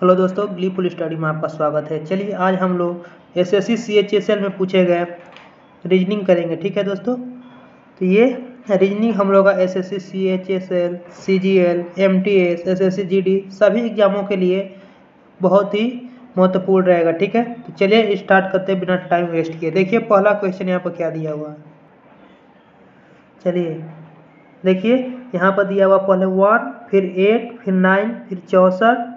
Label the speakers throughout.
Speaker 1: Hello दोस्तों Glee full study में आपका स्वागत है। चलिए, आज हम लोग S S C C H S L में पूछे गए रीजनिंग करेंगे, ठीक है दोस्तों? तो ये रीजनिंग हम लोग का S S C C H S L C G L M T S S S C G D सभी एग्जामों के लिए बहुत ही महत्वपूर्ण रहेगा, ठीक है? तो चलिए स्टार्ट करते हैं बिना टाइम वेस्ट किए। देखिए, पहला क्वेश्चन यहाँ पर क्या दिया हुआ है? चलिए, देखिए, यहाँ पर दिया हुआ पहले वन फिर एट फिर नाइन फिर चौंसठ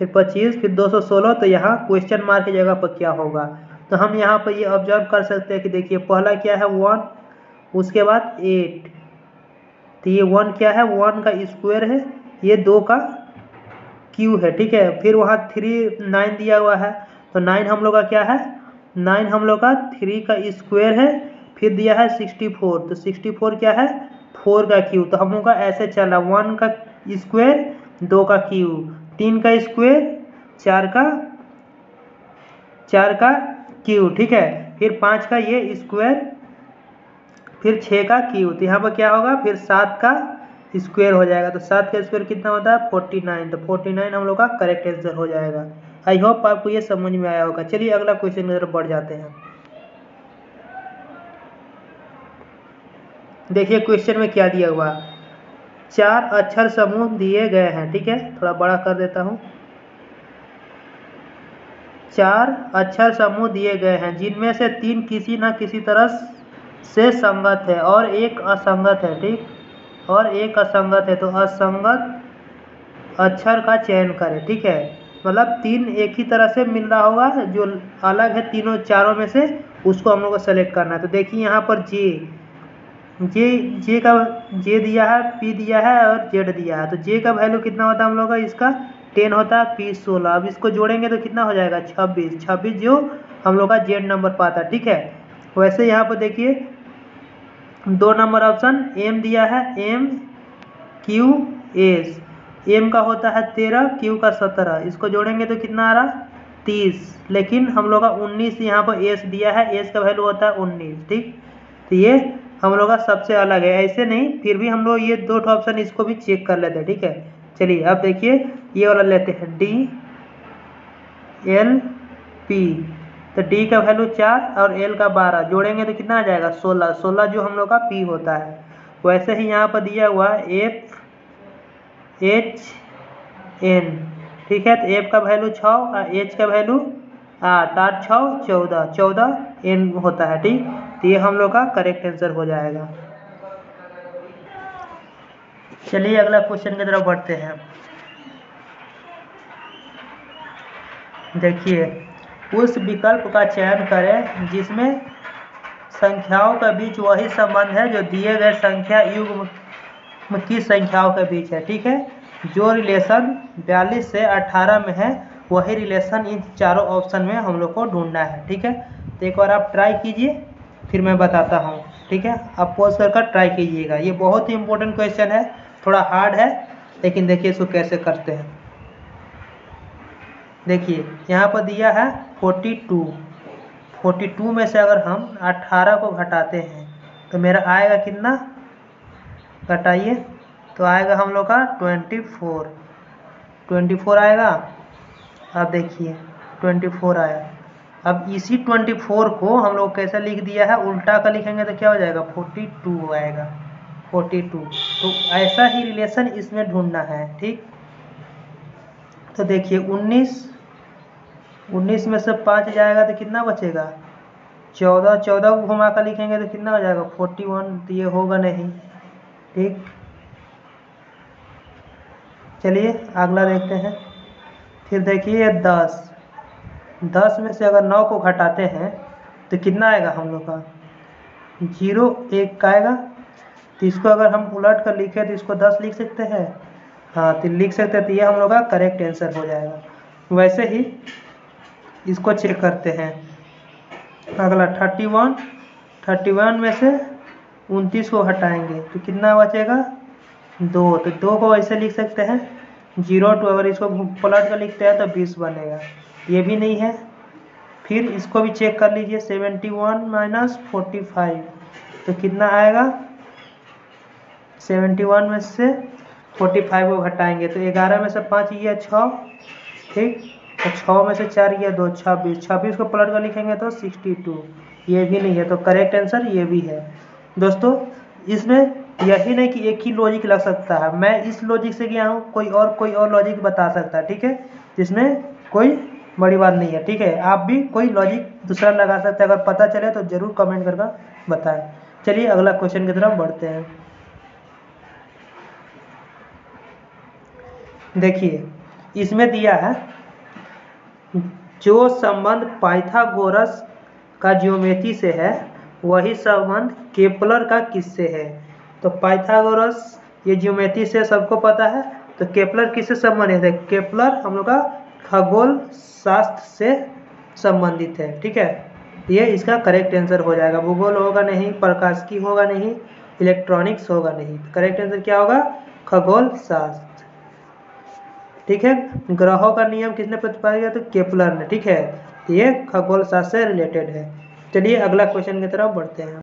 Speaker 1: फिर पच्चीस, फिर दो सौ सोलह तो यहाँ क्वेश्चन मार्क की जगह पर क्या होगा? तो हम यहाँ पर ये ऑब्ज़र्व कर सकते हैं कि देखिए, पहला क्या है? वन उसके बाद एट तो ये वन क्या है? वन का स्क्वायर है। ये दो का क्यू है, ठीक है? फिर वहाँ थ्री नाइन दिया हुआ है। तो नाइन हम लोग का क्या है? नाइन हम लोग का थ्री का स्क्वायर है। फिर दिया है सिक्सटी फोर तो सिक्सटी फोर क्या है? फोर का क्यू तो हम लोग का ऐसे चला। वन का स्क्वायर दो का क्यू तीन का स्क्वायर चार का चार का क्यू ठीक है? फिर पाँच का ये स्क्वायर फिर छः का क्यू तो यहाँ पर क्या होगा? फिर सात का स्क्वायर हो जाएगा। तो सात का स्क्वायर कितना होता है? फोर्टी नाइन तो फोर्टी नाइन हम लोग का करेक्ट आंसर हो जाएगा। आई होप आपको ये समझ में आया होगा। चलिए अगला क्वेश्चन की तरफ़ बढ़ जाते हैं। देखिए क्वेश्चन में क्या दिया हुआ? चार अक्षर समूह दिए गए हैं, ठीक है? थोड़ा बड़ा कर देता हूँ। चार अक्षर समूह दिए गए हैं, जिनमें से तीन किसी न किसी तरह से संगत है और एक असंगत है, ठीक? और एक असंगत है तो असंगत अक्षर का चयन करें, ठीक है? मतलब तीन एक ही तरह से मिल रहा होगा, जो अलग है तीनों चारों में से, उसको हम लोग को सेलेक्ट करना है। तो देखिए यहाँ पर जे जे जे का, जे दिया है, पी दिया है और जेड दिया है। तो जे का वैल्यू कितना होता है हम लोग का? इसका टेन होता है, पी सोलह। अब इसको जोड़ेंगे तो कितना हो जाएगा? छब्बीस। छब्बीस जो हम लोग का जेड नंबर पाता है, ठीक है? वैसे यहाँ पर देखिए, दो नंबर ऑप्शन एम दिया है एम क्यू एस एम का होता है तेरह क्यू का सत्रह। इसको जोड़ेंगे तो कितना आ रहा तीस। लेकिन हम लोग का उन्नीस यहाँ पर एस दिया है एस का वैल्यू होता है उन्नीस, ठीक? तो ये हम लोग का सबसे अलग है। ऐसे नहीं, फिर भी हम लोग ये दो ऑप्शन इसको भी चेक कर लेते हैं, ठीक है? चलिए, अब देखिए, ये वाला लेते हैं। डी एल पी तो डी का वैल्यू चार और एल का बारह। जोड़ेंगे तो कितना आ जाएगा? सोलह। सोलह जो हम लोग का पी होता है। वैसे ही यहाँ पर दिया हुआ एफ़ एच एन ठीक है तो एफ़ का वैल्यू छः और एच का वैल्यू आठ। आठ छः चौदह। चौदह एन होता है, ठीक? तो ये हम लोग का करेक्ट आंसर हो जाएगा। चलिए अगला क्वेश्चन की तरफ़ बढ़ते हैं। देखिए, उस विकल्प का चयन करें जिसमें संख्याओं के बीच वही संबंध है जो दिए गए संख्या युग्म की संख्याओं के बीच है, ठीक है? जो रिलेशन 42 से 18 में है, वही रिलेशन इन चारों ऑप्शन में हम लोग को ढूंढना है, ठीक है? तो एक बार आप ट्राई कीजिए। फिर मैं बताता हूँ, ठीक है? आप पोज कर कर ट्राई कीजिएगा। ये बहुत ही इंपॉर्टेंट क्वेश्चन है, थोड़ा हार्ड है, लेकिन देखिए इसको कैसे करते हैं। देखिए, यहाँ पर दिया है फोर्टी टू फोर्टी टू में से अगर हम अट्ठारह को घटाते हैं तो मेरा आएगा कितना? घटाइए तो आएगा हम लोग का ट्वेंटी फोर ट्वेंटी फोर आएगा? अब देखिए ट्वेंटी फोर आया। अब इसी ट्वेंटी फोर को हम लोग कैसे लिख दिया है? उल्टा का लिखेंगे तो क्या हो जाएगा? फोर्टी टू आएगा। Forty two. तो ऐसा ही रिलेशन इसमें ढूंढना है, ठीक? तो देखिए, उन्नीस उन्नीस में से पाँच जाएगा तो कितना बचेगा? चौदह चौदह को घुमा कर लिखेंगे तो कितना हो जाएगा? Forty one. तो ये होगा नहीं, ठीक? चलिए, अगला देखते हैं। फिर देखिए, दस। दस में से अगर नौ को घटाते हैं तो कितना आएगा हम लोग का? ज़ीरो एक का आएगा। तो इसको अगर हम उलट कर लिखें तो इसको दस लिख सकते हैं। हाँ तो लिख सकते हैं तो ये हम लोग का करेक्ट आंसर हो जाएगा। वैसे ही इसको चेक करते हैं। अगला थर्टी वन थर्टी वन में से उनतीस को हटाएँगे तो कितना बचेगा? दो। तो दो को ऐसे लिख सकते हैं। ज़ीरो टू, अगर इसको पलट कर लिखते हैं तो बीस बनेगा। ये भी नहीं है। फिर इसको भी चेक कर लीजिए seventy one minus forty five तो कितना आएगा? सेवेंटी वन में से फोर्टी फाइव को घटाएँगे। तो ग्यारह में से पाँच, या छः, ठीक? तो छः में से चार, या दो, छब्बीस। छब्बीस को पलट कर लिखेंगे तो सिक्सटी टू ये भी नहीं है तो करेक्ट आंसर ये भी है। दोस्तों, इसमें यही नहीं कि एक ही लॉजिक लग सकता है। मैं इस लॉजिक से गया हूँ, कोई और कोई और लॉजिक बता सकता है, ठीक है? जिसमें कोई बड़ी बात नहीं है, ठीक है? आप भी कोई लॉजिक दूसरा लगा सकते हैं, अगर पता चले तो ज़रूर कमेंट करके बताएँ। चलिए, अगला क्वेश्चन की तरफ़ बढ़ते हैं। देखिए, इसमें दिया है, जो संबंध पाइथागोरस का ज्योमेट्री से है, वही संबंध केपलर का किससे है? तो पाइथागोरस, ये ज्योमेट्री से सबको पता है तो केपलर किससे संबंधित है? केपलर हम लोग का खगोल शास्त्र से संबंधित है, ठीक है? ये इसका करेक्ट आंसर हो जाएगा। भूगोल होगा नहीं प्रकाश की होगा नहीं इलेक्ट्रॉनिक्स होगा नहीं। करेक्ट आंसर क्या होगा? खगोल शास्त्र। ठीक है? ग्रहों का नियम किसने प्रतिपादित किया? तो केपलर ने, ठीक है? ये खगोल शास्त्र से रिलेटेड है। चलिए अगला क्वेश्चन की तरफ़ बढ़ते हैं।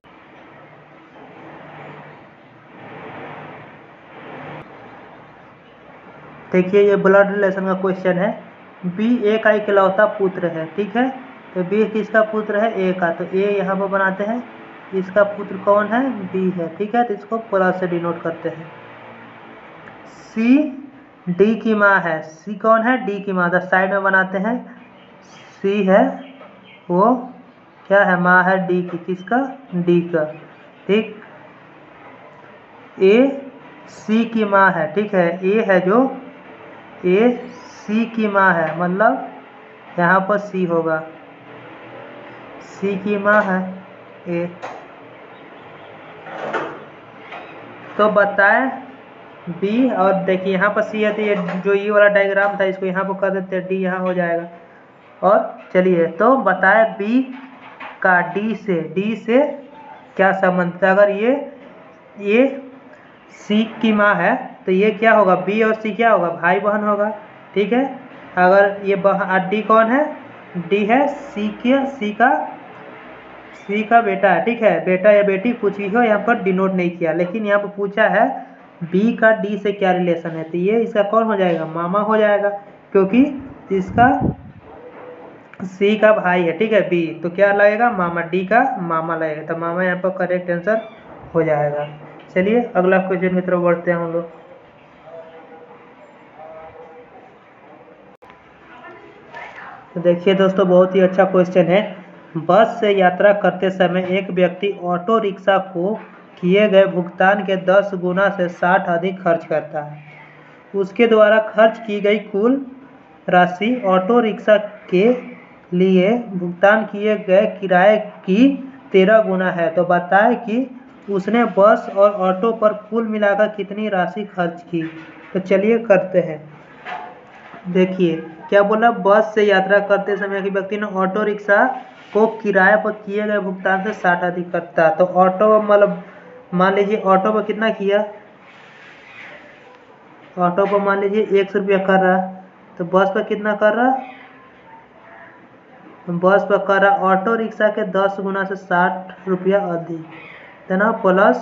Speaker 1: देखिए, ये ब्लड रिलेशन का क्वेश्चन है। बी ए का इकलौता पुत्र है, ठीक है? तो बी किसका पुत्र है? ए का। तो ए यहाँ पर बनाते हैं। इसका पुत्र कौन है? बी है, ठीक है? तो इसको प्लस से डिनोट करते हैं। सी डी की माँ है। सी कौन है? डी की माँ। साइड में बनाते हैं। सी है वो, क्या है? माँ है डी की। किसका? डी का। ठीक? ए सी की माँ है, ठीक है? ए है जो ए सी की माँ है मतलब यहाँ पर सी होगा। सी की माँ है ए। तो बताए बी और देखिए यहाँ पर सी है तो ये जो ये वाला डायग्राम था, इसको यहाँ पर कर देते हैं डी यहाँ हो जाएगा। और चलिए तो बताए बी का डी से डी से क्या संबंध है अगर ये ये सी की माँ है तो ये क्या होगा? बी और सी क्या होगा? भाई बहन होगा। ठीक है? अगर ये डी कौन है? डी है सी के, सी का सी का बेटा है, ठीक है? बेटा या बेटी कुछ भी हो, यहाँ पर डिनोट नहीं किया, लेकिन यहाँ पर पूछा है, बी का डी से क्या रिलेशन है? तो ये इसका कौन हो जाएगा? मामा हो जाएगा, क्योंकि इसका सी का भाई है, ठीक है? बी तो क्या लगेगा? मामा, डी का मामा लगेगा तो मामा यहाँ पर करेक्ट आंसर हो जाएगा। चलिए, अगला क्वेश्चन की तरफ़ बढ़ते हैं हम लोग। तो देखिए दोस्तों, बहुत ही अच्छा क्वेश्चन है। बस से यात्रा करते समय एक व्यक्ति ऑटो रिक्शा को किए गए भुगतान के 10 गुना से 60 अधिक खर्च करता है। उसके द्वारा खर्च की गई कुल राशि ऑटो रिक्शा के लिए भुगतान किए गए किराए की तेरह गुना है। तो बताए कि उसने बस और ऑटो पर कुल मिलाकर कितनी राशि खर्च की? तो चलिए करते हैं। देखिए क्या बोला? बस से यात्रा करते समय कि व्यक्ति ने ऑटो रिक्शा को किराए पर किए गए भुगतान से साठ अधिक करता तो ऑटो मतलब मान लीजिए ऑटो पर कितना किया? ऑटो पर मान लीजिए एक सौ रुपया कर रहा। तो बस पर कितना कर रहा? बस पर कर रहा। ऑटो रिक्शा के दस गुना से साठ रुपया अधिक। है ना प्लस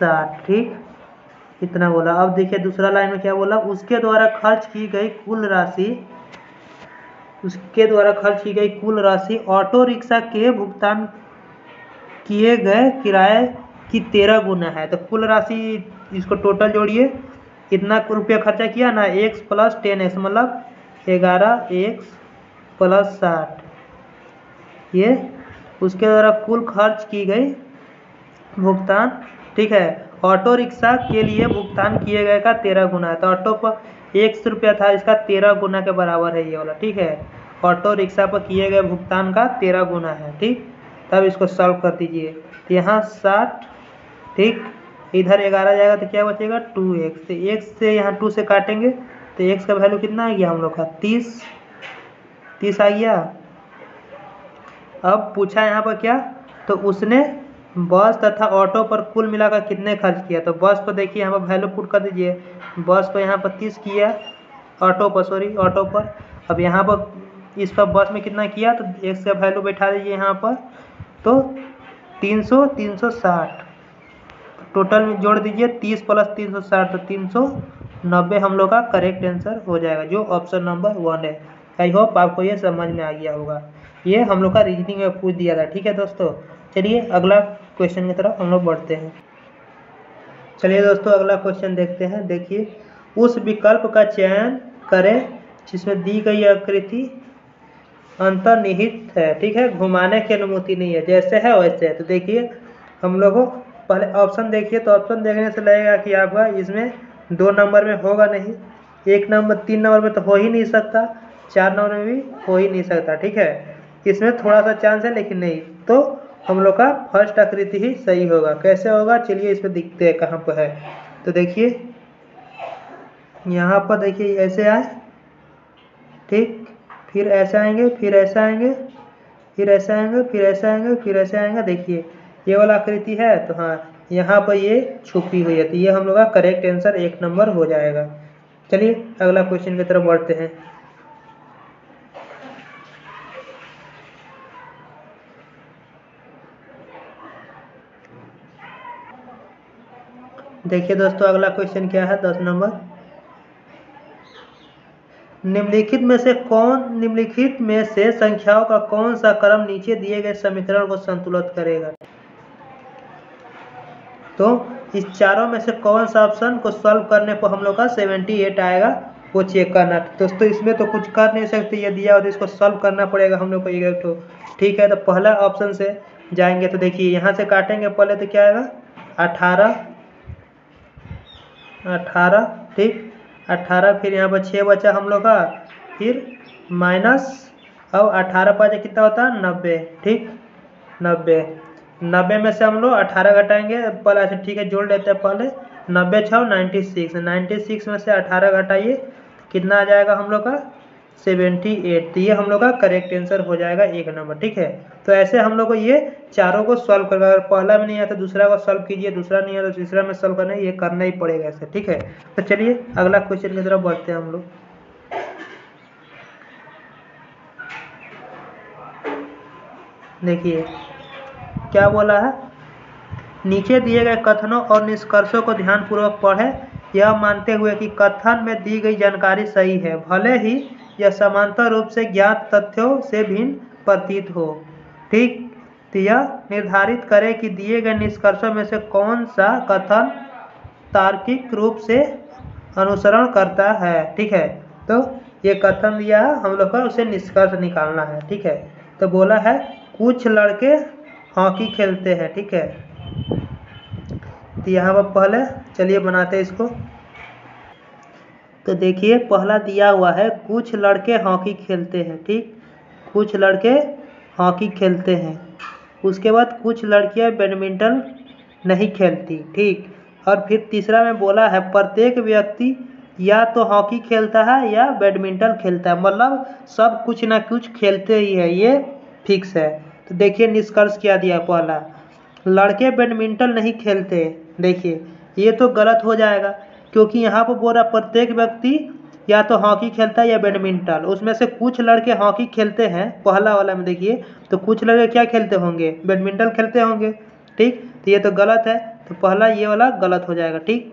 Speaker 1: साठ, ठीक? इतना बोला? अब देखिए दूसरा लाइन में क्या बोला? उसके द्वारा खर्च की गई कुल राशि, उसके द्वारा खर्च की गई कुल राशि ऑटो रिक्शा के भुगतान किए गए किराए की तेरह गुना है। तो कुल राशि इसको टोटल जोड़िए। कितना रुपया खर्चा किया ना? एक्स प्लस टेन एक्स मतलब ग्यारह एक्स प्लस साठ। ये उसके द्वारा कुल खर्च की गई भुगतान, ठीक है? ऑटो रिक्शा के लिए भुगतान किए गए का तेरह गुना है। तो ऑटो पर एक सौ रुपया था, इसका तेरह गुना के बराबर है ये वाला, ठीक है? ऑटो रिक्शा पर किए गए भुगतान का तेरह गुना है, ठीक? तब इसको सॉल्व कर दीजिए। यहाँ साठ, ठीक? इधर ग्यारह जाएगा तो क्या बचेगा? To x. तो एक्स से यहाँ टू से काटेंगे तो एक्स का वैल्यू कितना आ गया हम लोग का? तीस। तीस आ गया? अब पूछा यहाँ पर क्या? तो उसने बस तथा ऑटो पर कुल मिलाकर कितने खर्च किया? तो बस पर देखिए, यहाँ पर वैल्यू पुट कर दीजिए। बस पर यहाँ पर तीस किया। ऑटो पर सॉरी ऑटो पर। अब यहाँ पर इस पर बस में कितना किया? तो एक से वैल्यू बैठा दीजिए यहाँ पर। तो तीन सौ तीन सौ साठ। टोटल में जोड़ दीजिए, तीस प्लस तीन सौ साठ तो तीन सौ नब्बे हम लोग का करेक्ट आंसर हो जाएगा, जो ऑप्शन नंबर वन है। आई होप आपको ये समझ में आ गया होगा। ये हम लोग का रीजनिंग में पूछ दिया था, ठीक है दोस्तों? चलिए, अगला क्वेश्चन की तरफ़ हम लोग बढ़ते हैं। चलिए दोस्तों, अगला क्वेश्चन देखते हैं। देखिए, उस विकल्प का चयन करें जिसमें दी गई आकृति अंतर्निहित है, ठीक है? घुमाने की अनुमति नहीं है, जैसे है वैसे है। तो देखिए, हम लोगों पहले ऑप्शन देखिए तो ऑप्शन देखने से लगेगा कि आपका इसमें दो नंबर में होगा नहीं। एक नंबर तीन नंबर में तो हो ही नहीं सकता, चार नंबर में भी हो ही नहीं सकता, ठीक है? इसमें थोड़ा सा चांस है, लेकिन नहीं। तो हम लोग का फ़र्स्ट आकृति ही सही होगा। कैसे होगा? चलिए इसमें दिखते हैं कहाँ पर है। तो देखिए, यहाँ पर देखिए, ऐसे आए। ठीक, फिर ऐसे आएँगे, फिर ऐसे आएँगे, फिर ऐसे आएँगे, फिर ऐसे आएँगे, फिर ऐसे आएँगे। देखिए, ये वाला आकृति है तो हाँ यहाँ पर ये छुपी हुई है तो ये हम लोग का करेक्ट आंसर एक नंबर हो जाएगा। चलिए, अगला क्वेश्चन की तरफ़ बढ़ते हैं। देखिए दोस्तों, अगला क्वेश्चन क्या है? दस नंबर। निम्नलिखित में से कौन, निम्नलिखित में से संख्याओं का कौन सा क्रम नीचे दिए गए समीकरण को संतुलित करेगा? तो इस चारों में से कौन सा ऑप्शन को सॉल्व करने पर हम लोग का सेवेंटी एट आएगा? वो चेक करना। दोस्तों, इसमें तो कुछ कर नहीं सकते, ये दिया हो तो इसको सॉल्व करना पड़ेगा हम लोग को एक तो ठीक है तो पहला ऑप्शन से जाएँगे तो देखिए, यहाँ से काटेंगे, पहले तो क्या आएगा? अठारह अठारह, ठीक? अठारह, फिर यहाँ पर छः बचा हम लोग का। फिर माइनस और अठारह पाँच कितना होता? है नब्बे, ठीक? नब्बे। नब्बे में से हम लोग अठारह घटाएँगे। पहले अच्छा ठीक है, जोड़ लेते हैं पहले। नब्बे छः नाइन्टी सिक्स नाइन्टी सिक्स में से अठारह घटाइए। कितना आ जाएगा हम लोग का? सेवेंटी एट तो ये हम लोग का करेक्ट आंसर हो जाएगा एक नंबर, ठीक है? तो ऐसे हम लोग को ये चारों को सॉल्व कर अगर पहला में नहीं आया तो दूसरा को सॉल्व कीजिए, दूसरा नहीं आया तो तीसरा में सॉल्व करना ये करना ही पड़ेगा ऐसे, ठीक है? तो चलिए, अगला क्वेश्चन की तरफ़ बढ़ते हैं हम लोग। देखिए, क्या बोला है? नीचे दिए गए कथनों और निष्कर्षों को ध्यानपूर्वक पढ़ें। यह मानते हुए कि कथन में दी गई जानकारी सही है। भले ही यह समांतर रूप से ज्ञात तथ्यों से भिन्न प्रतीत हो। ठीक यह निर्धारित करें कि दिए गए निष्कर्षों में से कौन सा कथन तार्किक रूप से अनुसरण करता है। ठीक है तो ये कथन दिया है हम लोग का उसे निष्कर्ष निकालना है। ठीक है तो बोला है, कुछ लड़के हॉकी खेलते हैं। ठीक है तो यहाँ पर पहले चलिए बनाते हैं इसको। तो देखिए, पहला दिया हुआ है, कुछ लड़के हॉकी खेलते हैं, ठीक? कुछ लड़के हॉकी खेलते हैं। उसके बाद कुछ लड़कियाँ बैडमिंटन नहीं खेलती, ठीक? और फिर तीसरा में बोला है, प्रत्येक व्यक्ति या तो हॉकी खेलता है या बैडमिंटन खेलता है मतलब सब कुछ ना कुछ खेलते ही है, ये फिक्स है। तो देखिए, निष्कर्ष क्या दिया पहला, लड़के बैडमिंटन नहीं खेलते, देखिए, ये तो गलत हो जाएगा। क्योंकि यहाँ पर बोल रहा प्रत्येक व्यक्ति या तो हॉकी खेलता है या बैडमिंटन। उसमें से कुछ लड़के हॉकी खेलते हैं, पहला वाला में देखिए तो कुछ लड़के क्या खेलते होंगे? बैडमिंटन खेलते होंगे, ठीक? तो ये तो गलत है तो पहला ये वाला गलत हो जाएगा, ठीक?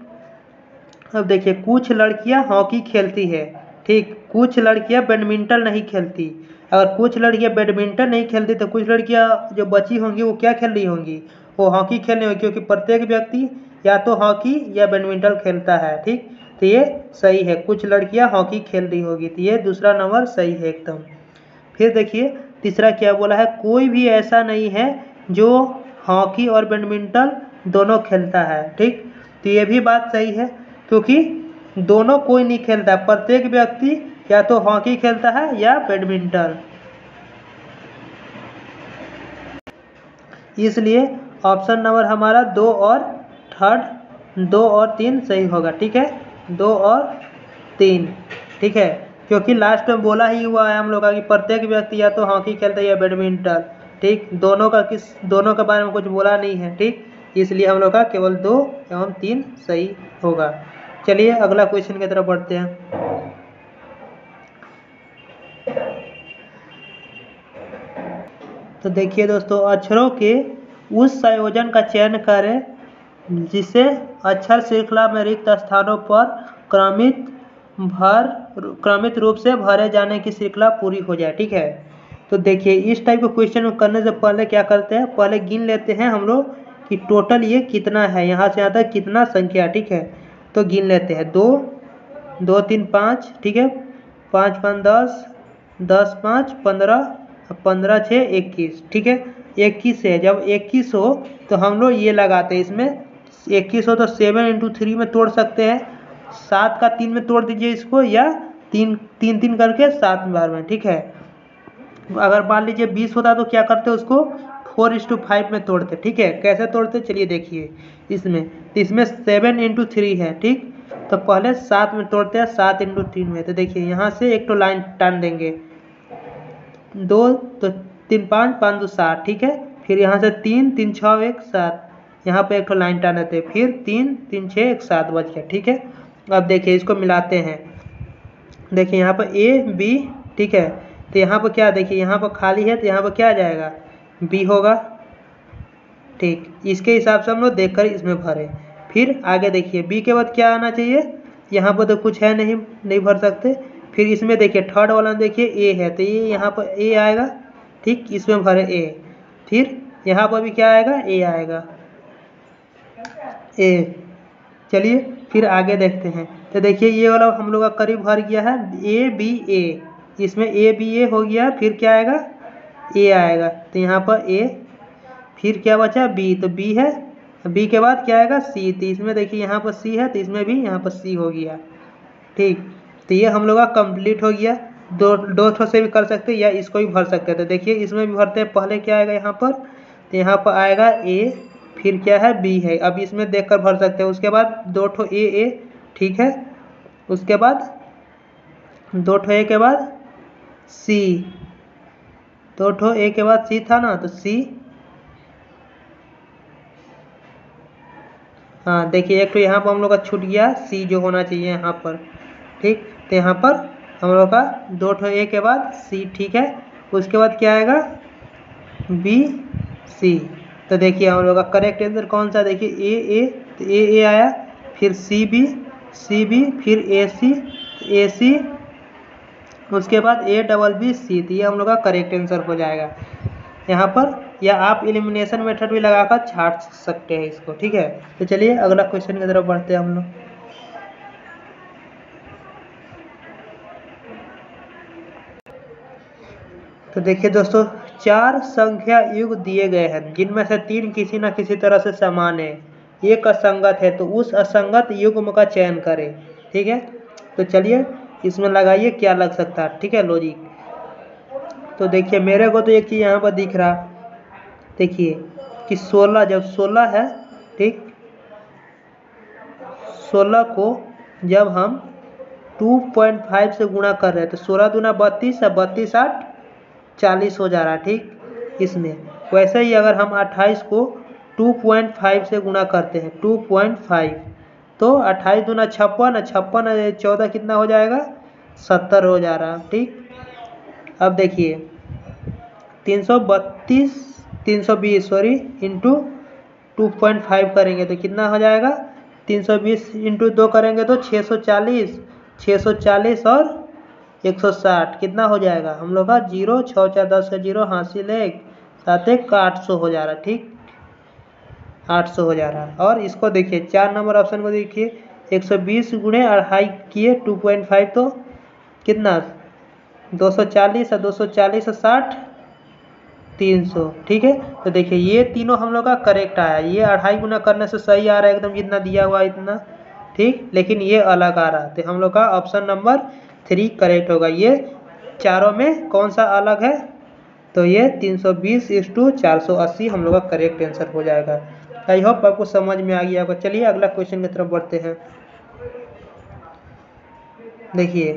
Speaker 1: अब देखिए, कुछ लड़कियाँ हॉकी खेलती है, ठीक? कुछ लड़कियाँ बैडमिंटन नहीं खेलती। अगर कुछ लड़कियाँ बैडमिंटन नहीं खेलती तो कुछ लड़कियाँ जो बची होंगी, वो क्या खेल रही होंगी? वो हॉकी खेलने होंगी, क्योंकि प्रत्येक व्यक्ति या तो हॉकी या बैडमिंटन खेलता है, ठीक? तो ये सही है। कुछ लड़कियाँ हॉकी खेल रही होगी तो ये दूसरा नंबर सही है एकदम। फिर देखिए, तीसरा क्या बोला है? कोई भी ऐसा नहीं है जो हॉकी और बैडमिंटन दोनों खेलता है, ठीक? तो ये भी बात सही है, क्योंकि दोनों कोई नहीं खेलता। प्रत्येक व्यक्ति या तो हॉकी खेलता है या बैडमिंटन। इसलिए ऑप्शन नंबर हमारा दो और थर्ड दो और तीन सही होगा, ठीक है? दो और तीन, ठीक है? क्योंकि लास्ट में बोला ही हुआ है हम लोग का कि प्रत्येक व्यक्ति या तो हॉकी खेलता है या बैडमिंटन ठीक? दोनों का किस, दोनों के बारे में कुछ बोला नहीं है, ठीक? इसलिए हम लोग का केवल दो एवं तीन सही होगा। चलिए, अगला क्वेश्चन की तरफ़ बढ़ते हैं। तो देखिए दोस्तों, अक्षरों के उस संयोजन का चयन करें जिसे अक्षर श्रृंखला में रिक्त स्थानों पर क्रमित भर, क्रमित रूप से भरे जाने की श्रृंखला पूरी हो जाए, ठीक है? तो देखिए, इस टाइप के क्वेश्चन करने से पहले क्या करते हैं? पहले गिन लेते हैं हम लोग कि टोटल ये कितना है? यहाँ से आता है कितना संख्या, ठीक है? तो गिन लेते हैं। दो दो, तीन, पाँच, ठीक है? पाँच पाँच, दस दस, पाँच, पंद्रह पंद्रह, छः, इक्कीस, ठीक है? इक्कीस है। जब इक्कीस हो तो हम लोग ये लगाते हैं इसमें इक्कीस हो तो सेवन इंटू थ्री में तोड़ सकते हैं। सात का तीन में तोड़ दीजिए इसको या तीन तीन तीन करके सात बार में, ठीक है? अगर मान लीजिए बीस होता तो क्या करते उसको? फोर इस टू फाइव में तोड़ते, ठीक है? कैसे तोड़ते? चलिए देखिए इसमें। तो इसमें सेवन इंटू थ्री है, ठीक? तो पहले सात में तोड़ते हैं, सात इंटू तीन में। तो देखिए यहाँ से एक तो लाइन टान देंगे। दो तो तीन, पाँच पाँच, दो, सात, ठीक है? फिर यहाँ से तीन तीन, छः, एक, सात। यहाँ पे एक लाइन टान हैं, फिर तीन तीन छः एक, सात बज गया, ठीक है? अब देखिए, इसको मिलाते हैं। देखिए, यहाँ पर ए बी ठीक है? तो यहाँ पर क्या, देखिए, यहाँ पर खाली है तो यहाँ पर क्या जाएगा? बी होगा। ठीक, इसके हिसाब से हम लोग देख कर इसमें भरें। फिर आगे देखिए बी के बाद क्या आना चाहिए? यहाँ पर तो कुछ है नहीं नहीं भर सकते। फिर इसमें देखिए थर्ड वाला देखिए ए है तो ये यहाँ पर ए आएगा। ठीक, इसमें भरे ए फिर यहाँ पर भी क्या आएगा? ए आएगा। ए, चलिए, फिर आगे देखते हैं। तो देखिए, ये वाला हम लोग का करीब भर गया है, ए, बी, ए। इसमें ए, बी, ए हो गया, फिर क्या आएगा? ए आएगा। तो यहाँ पर ए, फिर क्या बचा? बी। तो बी है, बी के बाद क्या आएगा? सी। तो इसमें देखिए, यहाँ पर सी है तो इसमें भी यहाँ पर सी हो गया। ठीक तो ये हम लोग का कंप्लीट हो गया। दो दो ठो से भी कर सकते या इसको भी भर सकते हैं। तो देखिए, इसमें भी भरते हैं। पहले क्या आएगा यहाँ पर? तो यहाँ पर आएगा ए फिर क्या है? बी है। अब इसमें देख कर भर सकते हैं। उसके बाद दो ठो ए ए, ठीक है? उसके बाद दो ठो ए के बाद सी। दो ठो ए के बाद सी था ना तो सी। हाँ देखिए, एक तो यहाँ पर हम लोग का छूट गया। सी जो होना चाहिए यहाँ पर, ठीक? तो यहाँ पर हम लोग का दो ठो ए के बाद सी, ठीक है? उसके बाद क्या आएगा? B, C. तो देखिए हम लोग का करेक्ट आंसर कौन सा? देखिए ए ए तो ए ए आया, फिर सी बी सी बी फिर ए सी ए सी उसके बाद ए डबल बी सी तो ये हम लोग का करेक्ट आंसर हो जाएगा। यहाँ पर या आप एलिमिनेशन मेथड भी लगाकर छाट सकते हैं इसको, ठीक है? तो चलिए अगला क्वेश्चन की तरफ़ बढ़ते हैं हम लोग। तो देखिए दोस्तों चार संख्या युग दिए गए हैं, जिनमें से तीन किसी न किसी तरह से समान है। एक असंगत है तो उस असंगत युग्म का चयन करें, ठीक है? तो चलिए, इसमें लगाइए, क्या लग सकता है? ठीक है लॉजिक तो देखिए, मेरे को तो एक चीज़ यहाँ पर दिख रहा, देखिए, कि सोलह, जब सोलह है, ठीक? सोलह को जब हम टू पॉइंट फाइव से गुणा कर रहे हैं तो सोलह दूना बत्तीस है, बत्तीस आठ चालीस हो जा रहा है, ठीक? इसमें। वैसे ही अगर हम अट्ठाईस को टू पॉइंट फाइव से गुणा करते हैं, टू पॉइंट फाइव तो अट्ठाईस दूना छप्पन छप्पन चौदह कितना हो जाएगा? सत्तर हो जा रहा, ठीक? अब देखिए, तीन सौ बत्तीस, तीन सौ बीस sorry into two point five करेंगे तो कितना हो जाएगा? तीन सौ बीस इंटू दो करेंगे तो छः सौ चालीस छः सौ चालीस और एक सौ साठ, कितना हो जाएगा? हम लोग का ज़ीरो, छः चार दस का ज़ीरो हासिल एक, सात एक का आठ सौ हो जा रहा, ठीक? आठ सौ हो जा रहा। है और इसको देखिए, चार नंबर ऑप्शन को देखिए, एक सौ बीस गुणे अढ़ाई किए टू पॉइंट फाइव तो कितना? दो सौ चालीस और दो सौ चालीस और साठ, तीन सौ, ठीक है? तो देखिए, ये तीनों हम लोग का करेक्ट आया। ये अढ़ाई गुना करने से सही आ रहा है, एकदम जितना दिया हुआ इतना, ठीक? लेकिन ये अलग आ रहा। है तो हम लोग का ऑप्शन नंबर थ्री करेक्ट होगा। ये चारों में कौन सा अलग है? तो ये 320 सौ बीस इस टू चार हम लोग का करेक्ट आंसर हो जाएगा। आई होप आपको समझ में आ गया होगा। चलिए अगला क्वेश्चन की तरफ़ बढ़ते हैं। देखिए,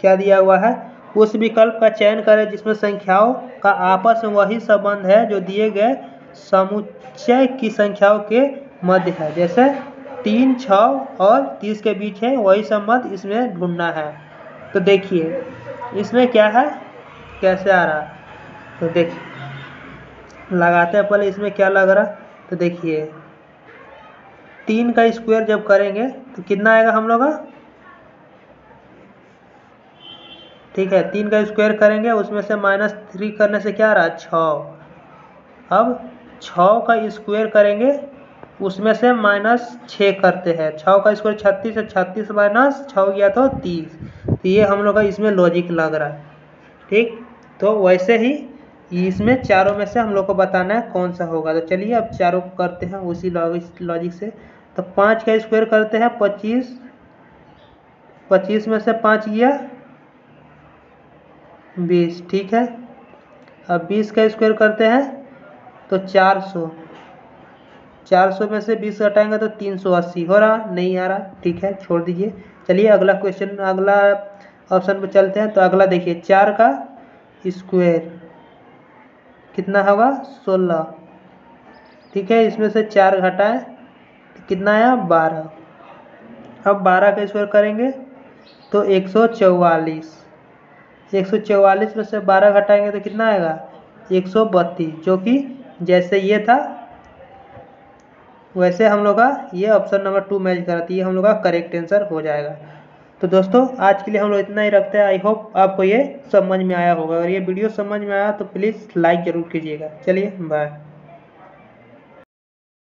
Speaker 1: क्या दिया हुआ है? उस विकल्प का चयन करें जिसमें संख्याओं का आपस में वही संबंध है जो दिए गए समुच्चय की संख्याओं के मध्य है। जैसे तीन छ और तीस के बीच है, वही संबंध इसमें ढूंढना है। तो देखिए, इसमें क्या है? कैसे आ रहा? तो देखिए लगाते हैं पहले इसमें क्या लग रहा? तो देखिए, तीन का स्क्वायर जब करेंगे तो कितना आएगा हम लोग का? ठीक है, तीन का स्क्वायर करेंगे, उसमें से माइनस थ्री करने से क्या आ रहा? छः अब छः का स्क्वायर करेंगे उसमें से माइनस छः करते हैं। छः का स्क्वायर छत्तीस है, छत्तीस माइनस छः गया तो तीस। तो ये हम लोग का इसमें लॉजिक लग रहा है। ठीक? तो वैसे ही इसमें चारों में से हम लोग को बताना है कौन सा होगा। तो चलिए अब चारों को करते हैं उसी लॉजिक से। तो पाँच का स्क्वायर करते हैं पच्चीस। पच्चीस में से पाँच गया बीस। ठीक है? अब बीस का स्क्वायर करते हैं तो चार सौ। चार सौ में से बीस घटाएँगे तो तीन सौ अस्सी। हो रहा? नहीं आ रहा। ठीक है, छोड़ दीजिए। चलिए, अगला क्वेश्चन अगला ऑप्शन पर चलते हैं। तो अगला देखिए, चार का स्क्वायर कितना होगा? सोलह। ठीक है, इसमें से चार घटाएँ तो कितना आया? बारह। अब बारह का स्क्वायर करेंगे तो एक सौ चौवालीस। एक सौ चौवालीस में से बारह घटाएँगे तो कितना आएगा? एक सौ बत्तीस, जो कि जैसे ये था वैसे हम लोग का ये ऑप्शन नंबर टू मैच कराती है हम लोग का करेक्ट आंसर हो जाएगा। तो दोस्तों, आज के लिए हम लोग इतना ही रखते हैं। आई होप आपको ये समझ में आया होगा। अगर ये वीडियो समझ में आया तो प्लीज़ लाइक ज़रूर कीजिएगा। चलिए बाय